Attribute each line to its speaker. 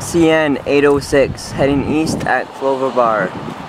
Speaker 1: CN 806 heading east at Clover Bar.